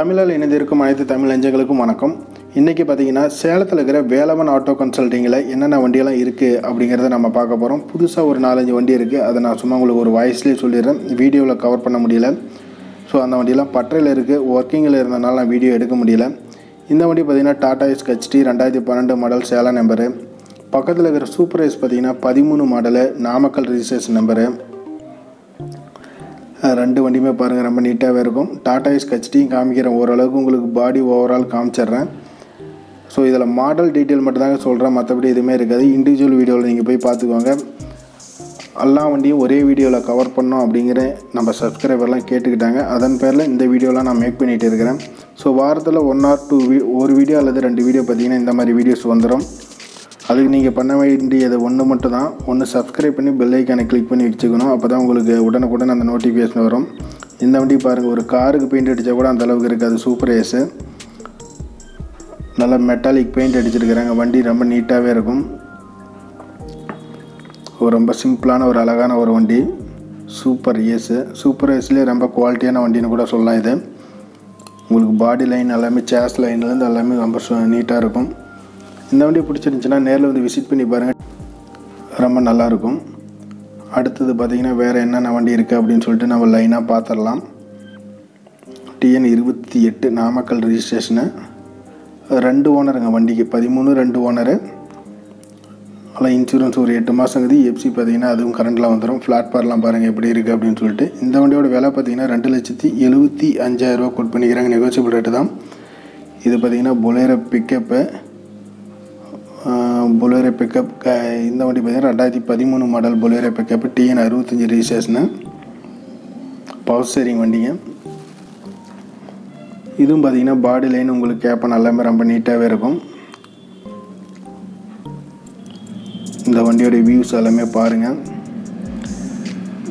தமிழில் இணைந்திருக்கும் அனைத்து தமிழ் நெஞ்சங்களுக்கும் வணக்கம். இன்றைக்கி பார்த்தீங்கன்னா சேலத்தில் இருக்கிற வேலவன் ஆட்டோ கன்சல்ட்டிங்கில் என்னென்ன வண்டியெல்லாம் இருக்குது அப்படிங்கிறத நம்ம பார்க்க போகிறோம் புதுசாக ஒரு நாலஞ்சு வண்டி இருக்குது அதை நான் சும்மா உங்களுக்கு ஒரு வாய்ஸ்லேயே சொல்லிடுறேன். வீடியோவில் கவர் பண்ண முடியல. ஸோ அந்த வண்டியெல்லாம் பட்டறையில் இருக்குது ஒர்க்கிங்கில் இருந்தனால நான் வீடியோ எடுக்க முடியல. இந்த வண்டி பார்த்தீங்கன்னா டாடா எஸ் கச்டி ரெண்டாயிரத்தி பன்னெண்டு மாடல் சேலம் நம்பரு பக்கத்தில் இருக்கிற சூப்பர் எஸ் பார்த்தீங்கன்னா பதிமூணு மாடலு நாமக்கல் ரிஜிஸ்ட்ரேஷன் நம்பரு ரெண்டு வண்டியுமே பாருங்கள் ரொம்ப நீட்டாகவே இருக்கும். டாடா எஸ் கச்சிட்டியும் காமிக்கிறேன். ஓரளவுக்கு உங்களுக்கு பாடி ஓவரால் காமிச்சிடுறேன். ஸோ இதில் மாடல் டீட்டெயில் மட்டும்தாங்க சொல்கிறேன் மற்றபடி எதுவுமே இருக்காது. இண்டிவிஜுவல் வீடியோவில் நீங்கள் போய் பார்த்துக்கோங்க. எல்லா வண்டியும் ஒரே வீடியோவில் கவர் பண்ணோம் அப்படிங்கிற நம்ம சப்ஸ்கிரைபர்லாம் கேட்டுக்கிட்டாங்க. அதன் பேரில் இந்த வீடியோலாம் நான் மேக் பண்ணிகிட்டு இருக்கிறேன். ஸோ வாரத்தில் ஒன் ஆர் டூ வீ ஒரு வீடியோ அல்லது ரெண்டு வீடியோ பார்த்தீங்கன்னா இந்த மாதிரி வீடியோஸ் வந்துடும் அதுக்கு நீங்கள் பண்ண வேண்டியது ஒன்று மட்டும் தான் ஒன்று சப்ஸ்கிரைப் பண்ணி பெல் ஐக்கானை கிளிக் பண்ணி வச்சுக்கணும் அப்போ தான் உங்களுக்கு உடனுக்குடன் அந்த நோட்டிஃபிகேஷன் வரும். இந்த வண்டி பாருங்கள் ஒரு காருக்கு பெயிண்ட் அடித்தா கூட அந்த அளவுக்கு இருக்காது. சூப்பர் ஏஸு நல்லா மெட்டாலிக் பெயிண்ட் அடிச்சிருக்கிறாங்க. வண்டி ரொம்ப நீட்டாகவே இருக்கும். ரொம்ப சிம்பிளான ஒரு அழகான ஒரு வண்டி. சூப்பர் ஏஸு சூப்பர் ஏஸ்லேயே ரொம்ப குவாலிட்டியான வண்டின்னு கூட சொல்லலாம் இது. உங்களுக்கு பாடி லைன் எல்லாமே சேஸ் லைன்லேருந்து எல்லாமே ரொம்ப நீட்டாக இருக்கும். இந்த வண்டி பிடிச்சிருந்துச்சுன்னா நேரில் வந்து விசிட் பண்ணி பாருங்கள் ரொம்ப நல்லாயிருக்கும். அடுத்தது பார்த்திங்கன்னா வேறு என்னென்ன வண்டி இருக்குது அப்படின்னு சொல்லிட்டு நம்ம லைனாக பார்த்துடலாம் டிஎன் இருபத்தி எட்டு நாமக்கல் ரிஜிஸ்ட்ரேஷனு ரெண்டு ஓனருங்க வண்டிக்கு. பதிமூணு ரெண்டு ஓனரு. அதெல்லாம் இன்சூரன்ஸ் ஒரு எட்டு மாதங்குது எஃப்சி பார்த்தீங்கன்னா அதுவும் கரண்டில் வந்துடும் பிளாட்ஃபார்ம்லாம் பாருங்கள் எப்படி இருக்குது அப்படின்னு சொல்லிட்டு. இந்த வண்டியோட விலை பார்த்தீங்கன்னா ரெண்டு லட்சத்தி எழுபத்தி அஞ்சாயிரரூவா கொட் பண்ணிக்கிறாங்க. நெகோசியபிள் ரேட்டு தான். இது பார்த்தீங்கன்னா பொலேரோ பிக்கப்பு பொலேரோ பிக்கப் க இந்த வண்டி பார்த்தீங்கன்னா ரெண்டாயிரத்தி பதிமூணு மாடல் பொலேரோ பிக்கப் டிஎன் அறுபத்தஞ்சி ரிஜிஸ்ட்ரேஷனு பவர் ஸ்டேரிங் வண்டிங்க. இதுவும் பார்த்தீங்கன்னா பாடி லைன் உங்களுக்கு கேப்பன் எல்லாமே ரொம்ப நீட்டாகவே இருக்கும். இந்த வண்டியோட வியூஸ் எல்லாமே பாருங்கள்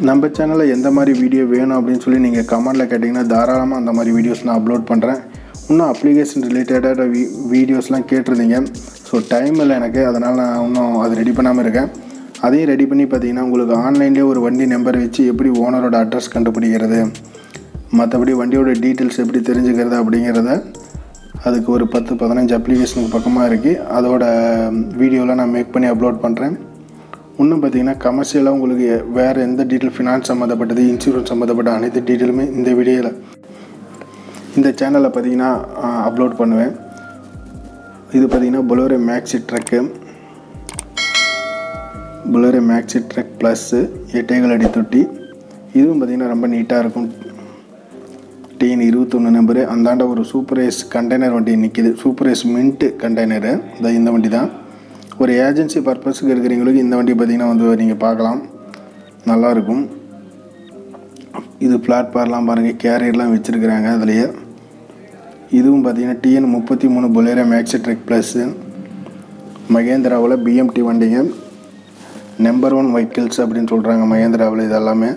நம்ம சேனலில் எந்த மாதிரி வீடியோ வேணும் அப்படின்னு சொல்லி நீங்கள் கமெண்ட்டில் கேட்டிங்கன்னா தாராளமாக அந்த மாதிரி வீடியோஸ் நான் அப்லோட் பண்ணுறேன் இன்னும் அப்ளிகேஷன் ரிலேட்டடாக வீ வீடியோஸ்லாம் கேட்டிருந்தீங்க. ஸோ டைம் இல்லை எனக்கு. அதனால் நான் இன்னும் அது ரெடி பண்ணாமல் இருக்கேன். அதையும் ரெடி பண்ணி பார்த்தீங்கன்னா உங்களுக்கு ஆன்லைன்லேயே ஒரு வண்டி நம்பர் வச்சு எப்படி ஓனரோட அட்ரஸ் கண்டுபிடிக்கிறது மற்றபடி வண்டியோட டீட்டெயில்ஸ் எப்படி தெரிஞ்சுக்கிறது அப்படிங்கிறத அதுக்கு ஒரு பத்து பதினஞ்சு அப்ளிகேஷனுக்கு பக்கமாக இருக்குது அதோட வீடியோலாம் நான் மேக் பண்ணி அப்லோட் பண்ணுறேன் இன்னும் பார்த்தீங்கன்னா கமர்ஷியலாக உங்களுக்கு வேறு எந்த டீட்டெயில் ஃபினான்ஸ் சம்மந்தப்பட்டது இன்சூரன்ஸ் சம்மந்தப்பட்ட அனைத்து டீட்டெயிலுமே இந்த வீடியோவில் இந்த சேனலில் பார்த்தீங்கன்னா அப்லோட் பண்ணுவேன். இது பார்த்தீங்கன்னா Bolero maxi truck Bolero maxi truck plus எட்டைகள் அடி தொட்டி. இதுவும் பார்த்திங்கன்னா ரொம்ப நீட்டாக இருக்கும். டிஎன் இருபத்தொன்று நம்பரு அந்தாண்ட ஒரு சூப்பர் ஏஸ் கண்டெய்னர் வண்டி நிற்கிது சூப்பர் ஏஸ் மின்ட்டு கண்டெய்னரு இந்த இந்த வண்டி தான் ஒரு ஏஜென்சி பர்பஸுக்கு இருக்கிறவங்களுக்கு இந்த வண்டி பார்த்திங்கன்னா வந்து நீங்கள் பார்க்கலாம். நல்லாயிருக்கும் இது பிளாட்பார்லாம் பாருங்கள் கேரியர்லாம் வச்சுருக்குறாங்க அதுலேயே. இதுவும் பார்த்திங்கன்னா டிஎன் முப்பத்தி மூணு பொலேரோ மேக்ஸி ட்ரெக் ப்ளஸ்ஸு மகேந்திராவில் பிஎம்டி வண்டிங்க. நம்பர் ஒன் வெஹிக்கிள்ஸ் அப்படின்னு சொல்கிறாங்க மகேந்திராவில் இது எல்லாமே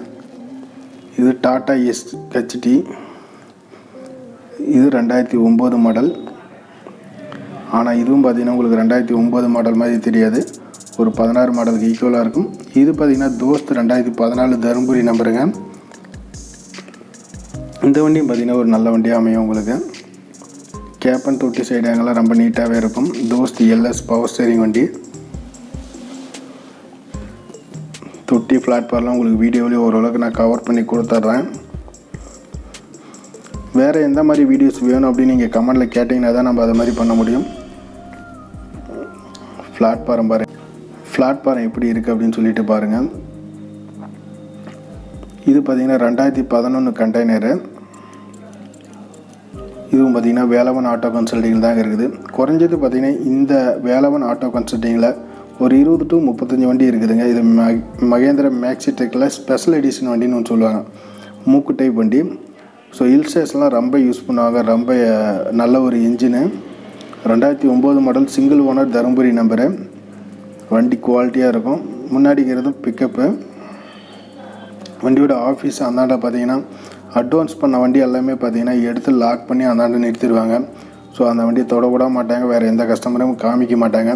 இது டாட்டா எஸ் ஹெச்டி இது ரெண்டாயிரத்தி ஒம்பது மாடல் ஆனால் இதுவும் பார்த்திங்கன்னா உங்களுக்கு ரெண்டாயிரத்தி ஒம்பது மாடல் மாதிரி தெரியாது. ஒரு பதினாறு மாடலுக்கு ஈக்குவலாக இருக்கும். இது பார்த்திங்கன்னா தோஸ்த் ரெண்டாயிரத்தி பதினாலு தருமபுரி நம்பருங்க இந்த வண்டியும் பார்த்திங்கன்னா ஒரு நல்ல வண்டியாக அமையும் உங்களுக்கு. கேப்பன் தொட்டி சைடு அங்கெல்லாம் ரொம்ப நீட்டாகவே இருக்கும். தோஸ்த் எல்எஸ் பவர் ஸ்டேரிங் வண்டி. தொட்டி பிளாட்ஃபார்ம்லாம் உங்களுக்கு வீடியோவிலேயே ஓரளவுக்கு நான் கவர் பண்ணி கொடுத்துட்றேன். வேறு எந்த மாதிரி வீடியோஸ் வேணும் அப்படின்னு நீங்கள் கமெண்டில் கேட்டிங்கன்னா தான் நம்ம அதை மாதிரி பண்ண முடியும். பிளாட்ஃபாரம் பாரு பிளாட்ஃபாரம் எப்படி இருக்குது அப்படின்னு சொல்லிட்டு பாருங்கள் இது பார்த்திங்கன்னா ரெண்டாயிரத்தி பதினொன்று கண்டெய்னரு இதுவும் பார்த்திங்கன்னா வேலவன் ஆட்டோ கன்சல்டிங் தான் இருக்குது. குறைஞ்சது பார்த்திங்கன்னா இந்த வேலவன் ஆட்டோ கன்சல்டிங்கில் ஒரு இருபது டு முப்பத்தஞ்சு வண்டி இருக்குதுங்க. இது மகேந்திர மேக்ஸி டெக்கில் ஸ்பெஷல் எடிஷன் வண்டின்னு ஒன்று சொல்லுவாங்க. மூக்கு டைப் வண்டி. ஸோ ஹில் ஸ்டேஷன்லாம் ரொம்ப யூஸ் பண்ணுவாங்க. ரொம்ப நல்ல ஒரு இன்ஜினு ரெண்டாயிரத்தி ஒம்பது model single owner Dharmapuri number வண்டி குவாலிட்டியாக இருக்கும். முன்னாடிக்கிறதும் பிக்கப்பு வண்டியோட ஆஃபீஸ் அந்தாண்ட பார்த்தீங்கன்னா அட்வான்ஸ் பண்ண வண்டி எல்லாமே பார்த்தீங்கன்னா எடுத்து லாக் பண்ணி அந்தாண்ட நிறுத்திடுவாங்க. ஸோ அந்த வண்டியை தொட விட மாட்டாங்க. வேறு எந்த கஸ்டமரும் காமிக்க மாட்டாங்க.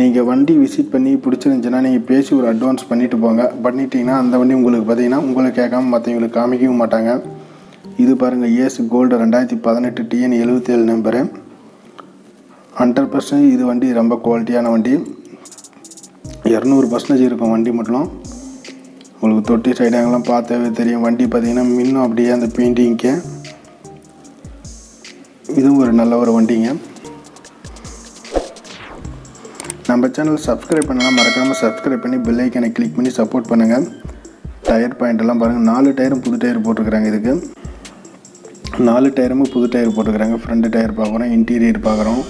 நீங்கள் வண்டி விசிட் பண்ணி பிடிச்சிருந்துச்சுன்னா நீங்கள் பேசி ஒரு அட்வான்ஸ் பண்ணிவிட்டு போங்க. பண்ணிட்டீங்கன்னா அந்த வண்டி உங்களுக்கு பார்த்தீங்கன்னா உங்களுக்கு கேட்காம மற்றவங்களுக்கு காமிக்கவும் மாட்டாங்க. இது பாருங்கள் ஏஸ் கோல்டு ரெண்டாயிரத்தி பதினெட்டு டிஎன் எழுபத்தி ஏழு நம்பரு ஹண்ட்ரட் பர்சன்டேஜ் இது வண்டி ரொம்ப குவாலிட்டியான வண்டி. இரநூறு பர்சன்டேஜ் இருக்கும் வண்டி மட்டும். உங்களுக்கு தொட்டி சைடாங்கெல்லாம் பார்த்தாவே தெரியும். வண்டி பார்த்தீங்கன்னா மின்னும் அப்படியே அந்த பெயிண்டிங்க்கு இதுவும் ஒரு நல்ல ஒரு வண்டிங்க. நம்ம சேனல் சப்ஸ்கிரைப் பண்ணலாம் மறக்காமல் சப்ஸ்கிரைப் பண்ணி பெல் ஐக்கனை கிளிக் பண்ணி சப்போர்ட் பண்ணுங்கள் டயர் பாயிண்ட் எல்லாம் பாருங்கள் நாலு டயரும் புது டயர் போட்டிருக்கிறாங்க இதுக்கு. நாலு டயருமே புது டயர் போட்டுக்கிறாங்க ஃப்ரண்ட் டயர் பார்க்குறோம் இன்டீரியர் பார்க்குறோம்.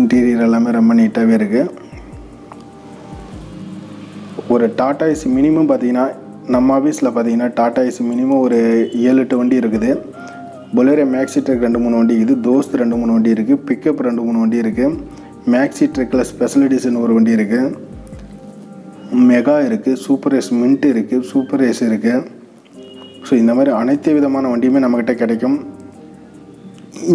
இன்டீரியர் எல்லாமே ரொம்ப நீட்டாகவே இருக்குது ஒரு டாடா ஏசி மினிமம் பார்த்தீங்கன்னா நம்ம ஆஃபீஸில் பார்த்தீங்கன்னா டாடா ஏசி மினிமம் ஒரு ஏழு எட்டு வண்டி இருக்குது. பொலேரோ மேக்ஸி ட்ரக் ரெண்டு மூணு வண்டி இருக்குது. தோஸ்த் ரெண்டு மூணு வண்டி இருக்குது. பிக்கப் ரெண்டு மூணு வண்டி இருக்குது. மேக்ஸி ட்ரக்கில் ஸ்பெஷல் எடிஷன் ஒரு வண்டி இருக்குது. மெகா இருக்குது. சூப்பர் ஏஸ் மின்ட் இருக்குது. சூப்பர் ஏஸ் இருக்குது. ஸோ இந்த மாதிரி அனைத்து விதமான வண்டியுமே நம்மக்கிட்ட கிடைக்கும்.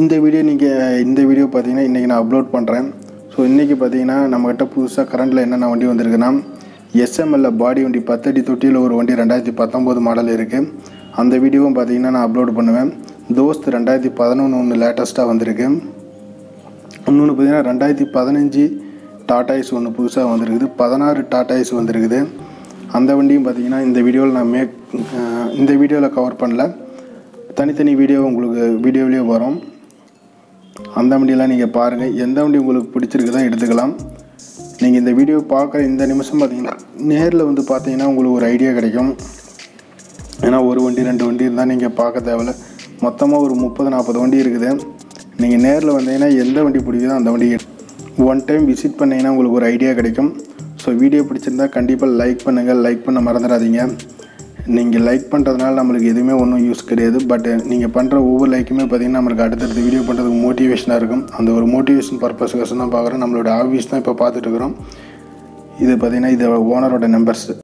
இந்த வீடியோ நீங்கள் இந்த வீடியோ பார்த்தீங்கன்னா இன்றைக்கி நான் அப்லோட் பண்ணுறேன் ஸோ இன்றைக்கி பார்த்தீங்கன்னா நம்மக்கிட்ட புதுசாக கரண்ட்டில் என்னென்ன வண்டி வந்திருக்குன்னா எஸ்எம்எல்ல பாடி வண்டி பத்தடி தொட்டியில் ஒரு வண்டி ரெண்டாயிரத்தி பத்தொம்போது மாடல் இருக்குது அந்த வீடியோவும் பார்த்தீங்கன்னா நான் அப்லோட் பண்ணுவேன். தோஸ்த் ரெண்டாயிரத்தி பதினொன்று ஒன்று லேட்டஸ்ட்டாக வந்திருக்கு. இன்னொன்று பார்த்தீங்கன்னா ரெண்டாயிரத்தி பதினஞ்சு டாடாய்ஸ் ஒன்று புதுசாக வந்திருக்குது. பதினாறு டாடாய்ஸ் வந்திருக்குது. அந்த வண்டியும் பார்த்தீங்கன்னா இந்த வீடியோவில் நான் மேக் இந்த வீடியோவில் கவர் பண்ணல. தனித்தனி வீடியோ உங்களுக்கு வீடியோவிலேயே வரும். அந்த வண்டியெல்லாம் நீங்கள் பாருங்கள் எந்த வண்டி உங்களுக்கு பிடிச்சிருக்குதோ எடுத்துக்கலாம். நீங்கள் இந்த வீடியோ பார்க்குற இந்த நிமிஷம் பார்த்தீங்கன்னா நேரில் வந்து பார்த்தீங்கன்னா உங்களுக்கு ஒரு ஐடியா கிடைக்கும். ஏன்னா ஒரு வண்டி ரெண்டு வண்டி இருந்தால் நீங்கள் பார்க்க தேவையில்ல. மொத்தமாக ஒரு முப்பது நாற்பது வண்டி இருக்குது. நீங்கள் நேரில் வந்தீங்கன்னா எந்த வண்டி பிடிக்குதோ அந்த வண்டி ஒன் டைம் விசிட் பண்ணிங்கன்னா உங்களுக்கு ஒரு ஐடியா கிடைக்கும். ஸோ வீடியோ பிடிச்சிருந்தா கண்டிப்பாக லைக் பண்ணுங்கள் லைக் பண்ண மறந்துடாதீங்க. நீங்கள் லைக் பண்ணுறதுனால நம்மளுக்கு எதுவுமே ஒன்றும் யூஸ் கிடையாது. பட் நீங்கள் பண்ணுற ஒவ்வொரு லைக்குமே பார்த்திங்கன்னா நம்மளுக்கு அடுத்தடுத்த வீடியோ பண்ணுறதுக்கு மோட்டிவேஷனாக இருக்கும். அந்த ஒரு மோட்டிவேஷன் பர்பஸ்க்கோசம் தான் பார்க்குறோம். நம்மளோட ஆஃபீஸ் தான் இப்போ பார்த்துட்டு இருக்கிறோம். இது பார்த்தீங்கன்னா இது ஓனரோட நம்பர்ஸ்